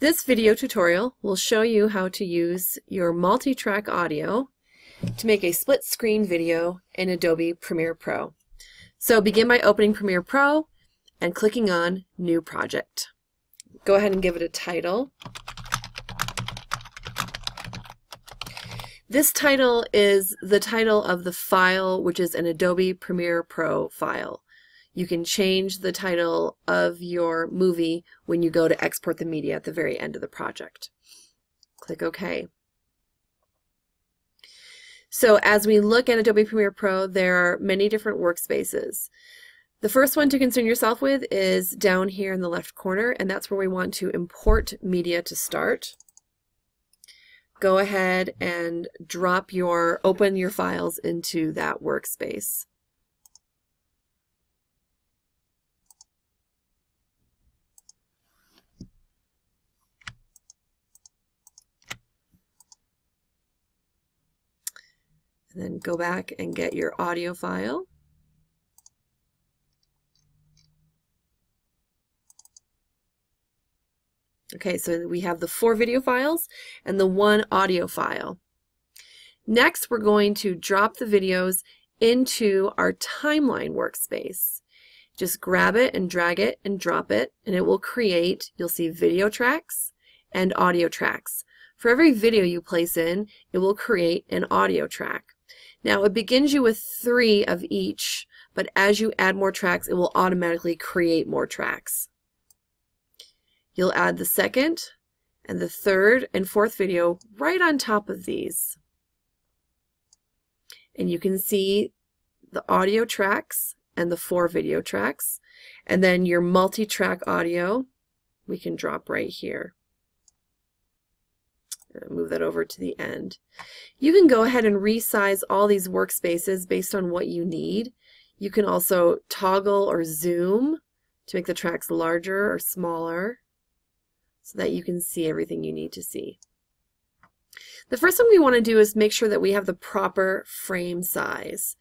This video tutorial will show you how to use your multi-track audio to make a split screen video in Adobe Premiere Pro. So begin by opening Premiere Pro and clicking on New Project. Go ahead and give it a title. This title is the title of the file, which is an Adobe Premiere Pro file. You can change the title of your movie when you go to export the media at the very end of the project. Click OK. So as we look at Adobe Premiere Pro, there are many different workspaces. The first one to concern yourself with is down here in the left corner, and that's where we want to import media to start. Go ahead and drop your, open your files into that workspace. And then go back and get your audio file. Okay, so we have the four video files and the one audio file. Next, we're going to drop the videos into our timeline workspace. Just grab it and drag it and drop it, and it will create, you'll see video tracks and audio tracks. For every video you place in, it will create an audio track. Now it begins you with three of each, but as you add more tracks, it will automatically create more tracks. You'll add the second and the third and fourth video right on top of these. And you can see the audio tracks and the four video tracks. And then your multi-track audio, we can drop right here. Uh, move that over to the end. You can go ahead and resize all these workspaces based on what you need. You can also toggle or zoom to make the tracks larger or smaller so that you can see everything you need to see. The first thing we want to do is make sure that we have the proper frame size.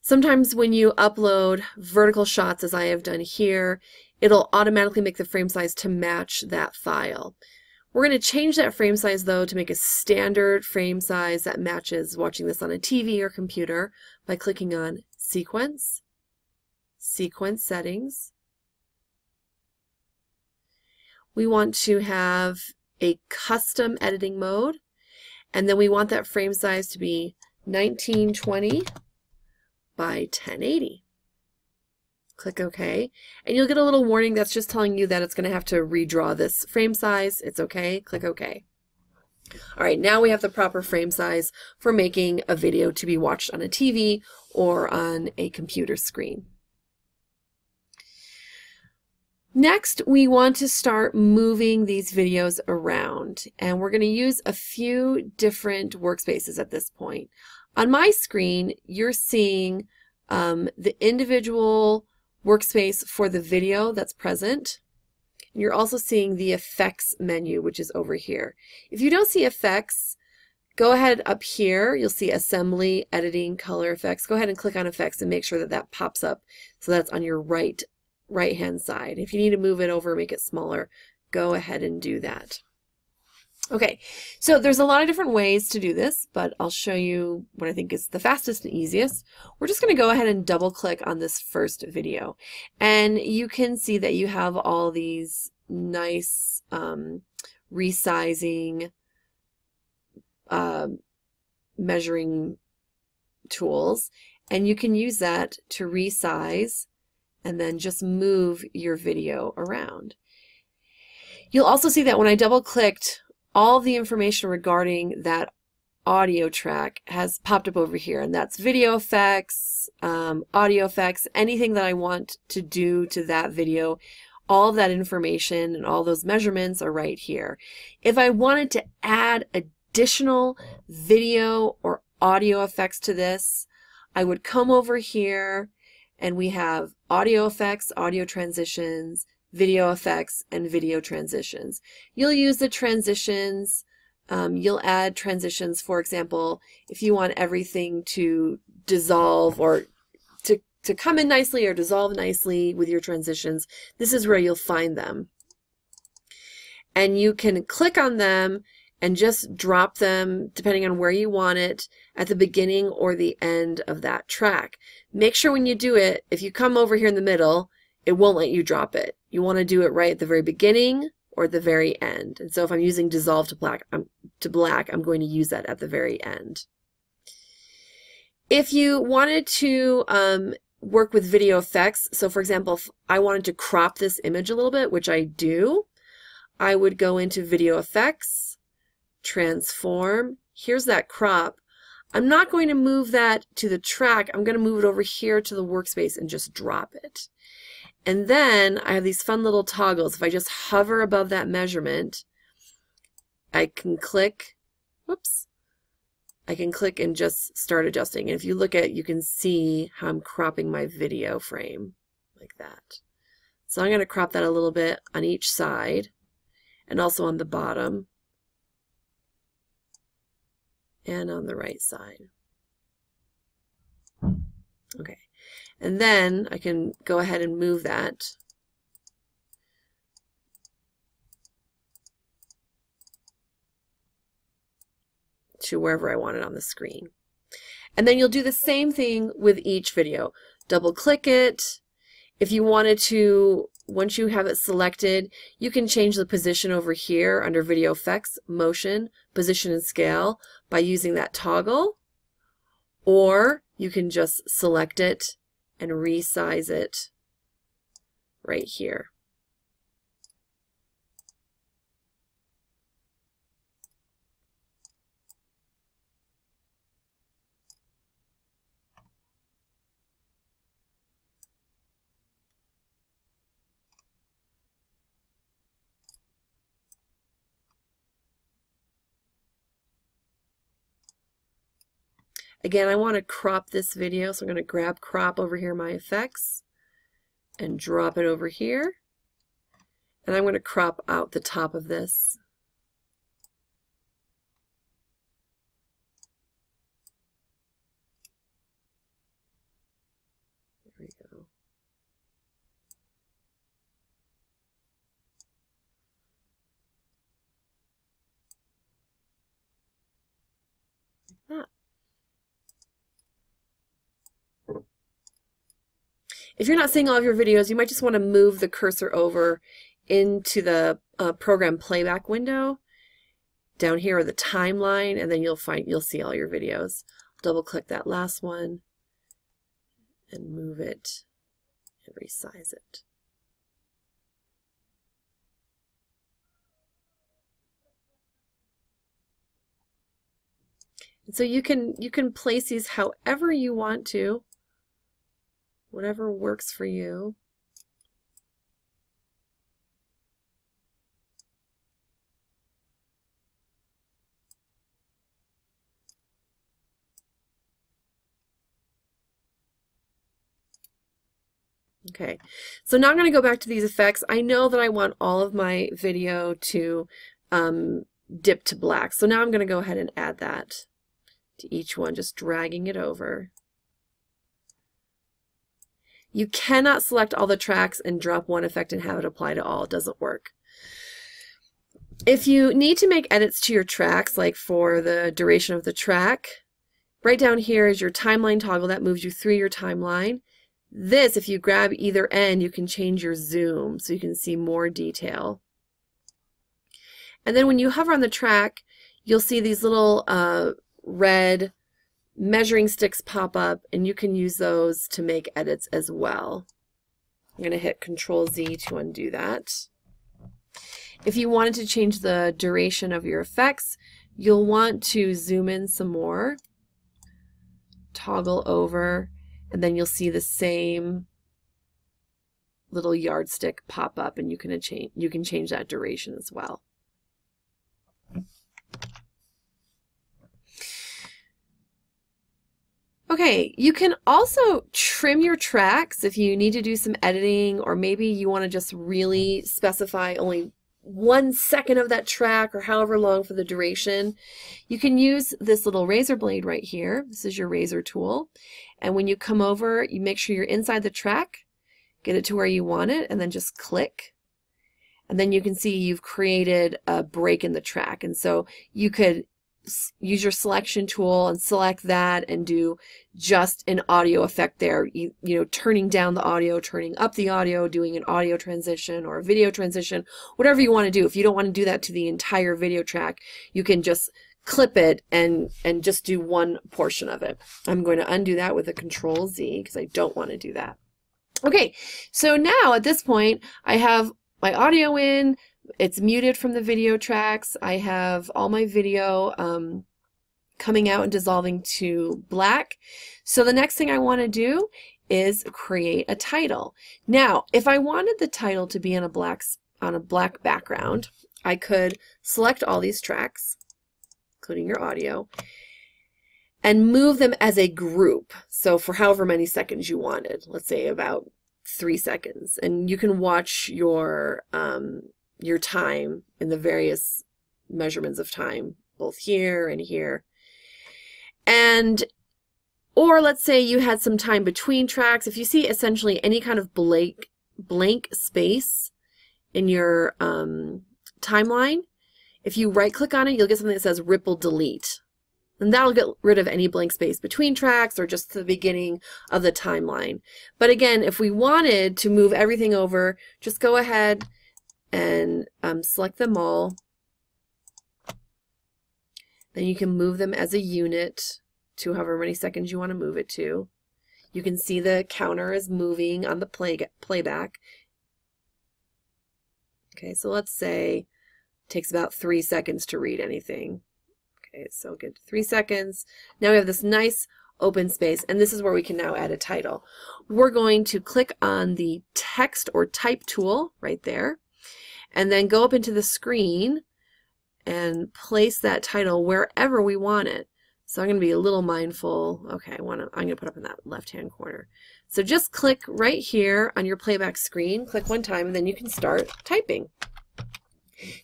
Sometimes when you upload vertical shots, as I have done here, it'll automatically make the frame size to match that file. We're going to change that frame size though to make a standard frame size that matches watching this on a TV or computer by clicking on Sequence, Sequence Settings. We want to have a custom editing mode and then we want that frame size to be 1920 by 1080 click OK, and you'll get a little warning that's just telling you that it's going to have to redraw this frame size. It's okay, click OK. All right, now we have the proper frame size for making a video to be watched on a TV or on a computer screen. Next, we want to start moving these videos around, and we're going to use a few different workspaces at this point. On my screen, you're seeing um, the individual workspace for the video that's present. You're also seeing the effects menu, which is over here. If you don't see effects, go ahead up here. You'll see assembly, editing, color effects. Go ahead and click on effects and make sure that that pops up so that's on your right right hand side. If you need to move it over, make it smaller, go ahead and do that. Okay, so there's a lot of different ways to do this, but I'll show you what I think is the fastest and easiest. We're just going to go ahead and double click on this first video. And you can see that you have all these nice um, resizing uh, measuring tools. And you can use that to resize and then just move your video around. You'll also see that when I double clicked all the information regarding that audio track has popped up over here and that's video effects, um, audio effects, anything that I want to do to that video. All that information and all those measurements are right here. If I wanted to add additional video or audio effects to this, I would come over here and we have audio effects, audio transitions, video effects, and video transitions. You'll use the transitions. Um, you'll add transitions, for example, if you want everything to dissolve or to, to come in nicely or dissolve nicely with your transitions, this is where you'll find them. and you can click on them and just drop them depending on where you want it at the beginning or the end of that track. Make sure when you do it, if you come over here in the middle, it won't let you drop it. You want to do it right at the very beginning or the very end. And so if I'm using dissolve to black, I'm, to black, I'm going to use that at the very end. If you wanted to um, work with video effects, so for example, if I wanted to crop this image a little bit, which I do, I would go into video effects, transform, here's that crop. I'm not going to move that to the track, I'm going to move it over here to the workspace and just drop it. And then I have these fun little toggles. If I just hover above that measurement, I can click, whoops, I can click and just start adjusting. And if you look at, you can see how I'm cropping my video frame like that. So I'm going to crop that a little bit on each side and also on the bottom and on the right side. Okay. And then I can go ahead and move that to wherever I want it on the screen. And then you'll do the same thing with each video. Double click it. If you wanted to, once you have it selected, you can change the position over here under video effects, motion, position and scale by using that toggle. Or you can just select it and resize it right here. Again, I want to crop this video, so I'm going to grab crop over here, my effects, and drop it over here. And I'm going to crop out the top of this. If you're not seeing all of your videos, you might just want to move the cursor over into the uh, program playback window. Down here are the timeline, and then you'll find you'll see all your videos. Double click that last one and move it and resize it. And so you can you can place these however you want to whatever works for you. Okay, so now I'm going to go back to these effects. I know that I want all of my video to um, dip to black. So now I'm going to go ahead and add that to each one, just dragging it over. You cannot select all the tracks and drop one effect and have it apply to all. It doesn't work. If you need to make edits to your tracks, like for the duration of the track, right down here is your timeline toggle that moves you through your timeline. This, if you grab either end, you can change your zoom so you can see more detail. And then when you hover on the track, you'll see these little uh, red measuring sticks pop up and you can use those to make edits as well. I'm going to hit Control Z to undo that. If you wanted to change the duration of your effects, you'll want to zoom in some more, toggle over, and then you'll see the same little yardstick pop up and you can change you can change that duration as well. Okay, you can also trim your tracks if you need to do some editing or maybe you want to just really specify only one second of that track or however long for the duration. You can use this little razor blade right here. This is your razor tool. And when you come over, you make sure you're inside the track, get it to where you want it, and then just click. And then you can see you've created a break in the track. And so you could use your selection tool and select that and do just an audio effect there. You, you know turning down the audio turning up the audio doing an audio transition or a video transition whatever you want to do. If you don't want to do that to the entire video track you can just clip it and and just do one portion of it. I'm going to undo that with a control Z because I don't want to do that. Okay so now at this point I have my audio in it's muted from the video tracks. I have all my video um, coming out and dissolving to black. So the next thing I want to do is create a title. Now, if I wanted the title to be on a black on a black background, I could select all these tracks, including your audio, and move them as a group. So for however many seconds you wanted, let's say about three seconds. And you can watch your um, your time in the various measurements of time, both here and here. And, or let's say you had some time between tracks. If you see essentially any kind of blank, blank space in your um, timeline, if you right click on it, you'll get something that says ripple delete. And that'll get rid of any blank space between tracks or just the beginning of the timeline. But again, if we wanted to move everything over, just go ahead and um, select them all. Then you can move them as a unit to however many seconds you want to move it to. You can see the counter is moving on the play playback. Okay, so let's say it takes about three seconds to read anything. Okay, so good, three seconds. Now we have this nice open space, and this is where we can now add a title. We're going to click on the text or type tool right there and then go up into the screen and place that title wherever we want it. So I'm going to be a little mindful. Okay, I want to, I'm going to put up in that left-hand corner. So just click right here on your playback screen, click one time, and then you can start typing.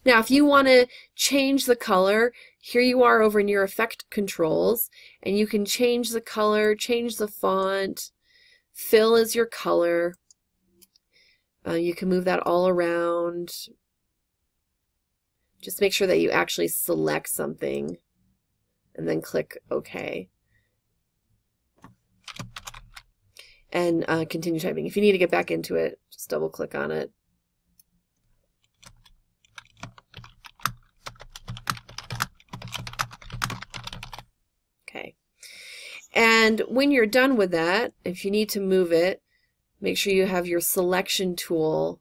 Now, if you want to change the color, here you are over in your effect controls, and you can change the color, change the font, fill is your color. Uh, you can move that all around, just make sure that you actually select something and then click OK. And uh, continue typing. If you need to get back into it, just double click on it. Okay. And when you're done with that, if you need to move it, make sure you have your selection tool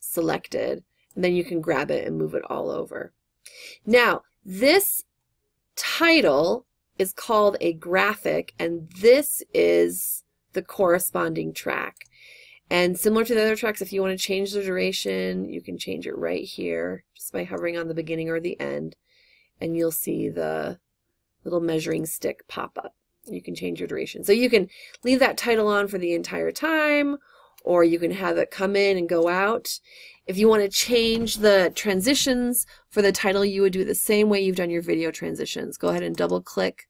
selected and then you can grab it and move it all over. Now, this title is called a graphic, and this is the corresponding track. And similar to the other tracks, if you want to change the duration, you can change it right here just by hovering on the beginning or the end, and you'll see the little measuring stick pop up. You can change your duration. So you can leave that title on for the entire time, or you can have it come in and go out. If you want to change the transitions for the title, you would do it the same way you've done your video transitions. Go ahead and double click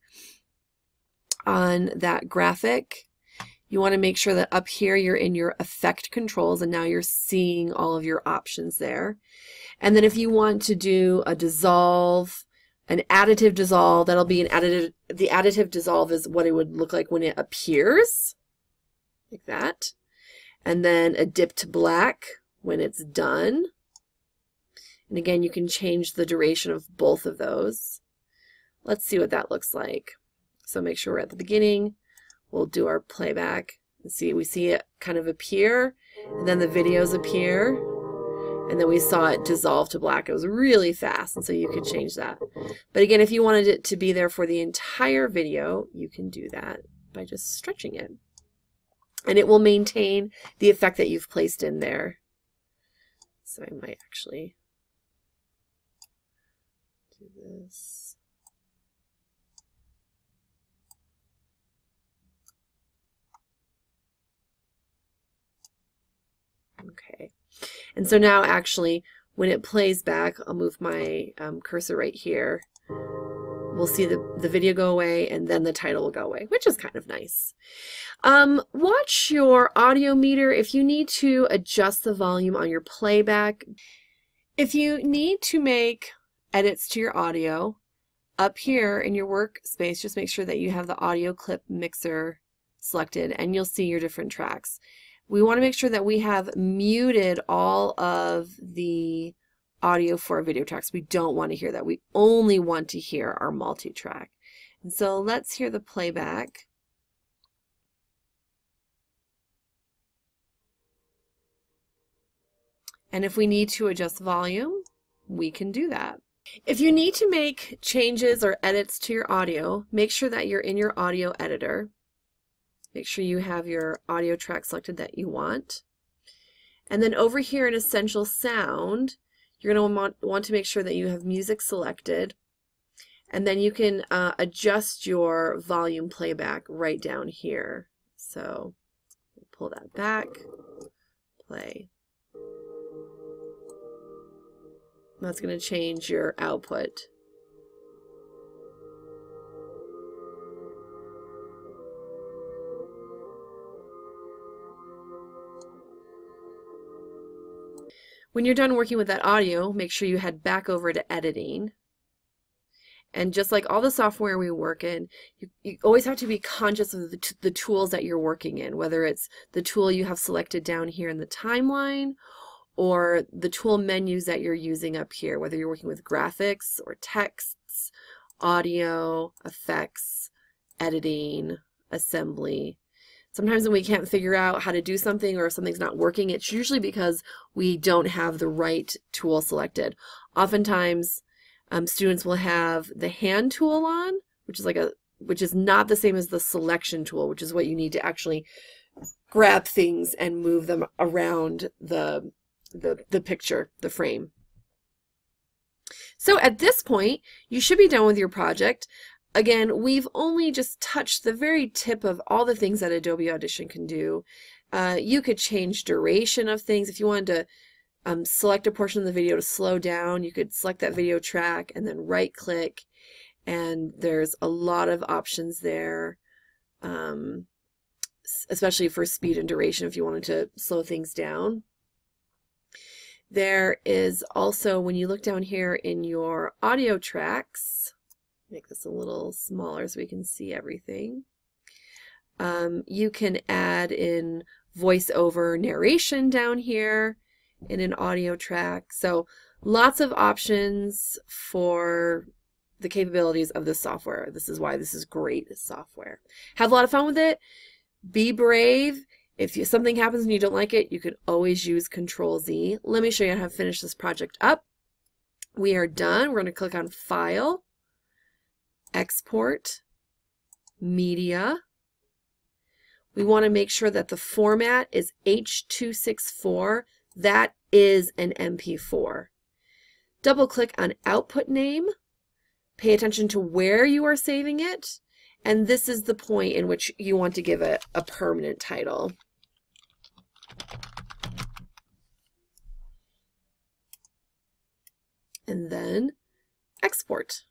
on that graphic. You want to make sure that up here you're in your effect controls and now you're seeing all of your options there. And then if you want to do a dissolve, an additive dissolve, that'll be an additive, the additive dissolve is what it would look like when it appears, like that. And then a dip to black, when it's done. And again, you can change the duration of both of those. Let's see what that looks like. So make sure we're at the beginning. We'll do our playback and see, we see it kind of appear and then the videos appear and then we saw it dissolve to black. It was really fast and so you could change that. But again, if you wanted it to be there for the entire video, you can do that by just stretching it. And it will maintain the effect that you've placed in there. So I might actually do this. Okay. And so now actually when it plays back, I'll move my um, cursor right here we'll see the, the video go away and then the title will go away, which is kind of nice. Um, watch your audio meter if you need to adjust the volume on your playback. If you need to make edits to your audio, up here in your workspace, just make sure that you have the audio clip mixer selected and you'll see your different tracks. We want to make sure that we have muted all of the audio for our video tracks. We don't want to hear that. We only want to hear our multi-track. And so let's hear the playback. And if we need to adjust volume, we can do that. If you need to make changes or edits to your audio, make sure that you're in your audio editor. Make sure you have your audio track selected that you want. And then over here in Essential Sound, you're going to want, to make sure that you have music selected. And then you can uh, adjust your volume playback right down here. So pull that back, play. That's going to change your output. When you're done working with that audio, make sure you head back over to editing. And just like all the software we work in, you, you always have to be conscious of the, the tools that you're working in, whether it's the tool you have selected down here in the timeline or the tool menus that you're using up here, whether you're working with graphics or texts, audio, effects, editing, assembly. Sometimes when we can't figure out how to do something or if something's not working, it's usually because we don't have the right tool selected. Oftentimes, um, students will have the hand tool on, which is like a which is not the same as the selection tool, which is what you need to actually grab things and move them around the the, the picture, the frame. So at this point, you should be done with your project. Again, we've only just touched the very tip of all the things that Adobe Audition can do. Uh, you could change duration of things. If you wanted to um, select a portion of the video to slow down, you could select that video track and then right click and there's a lot of options there, um, especially for speed and duration if you wanted to slow things down. There is also, when you look down here in your audio tracks, make this a little smaller so we can see everything. Um, you can add in voiceover narration down here in an audio track. So lots of options for the capabilities of this software. This is why this is great software. Have a lot of fun with it. Be brave. If you, something happens and you don't like it, you can always use Control Z. Let me show you how to finish this project up. We are done. We're going to click on File, Export, Media. We want to make sure that the format is H264. That is an MP4. Double click on Output Name. Pay attention to where you are saving it. And this is the point in which you want to give it a permanent title. And then export.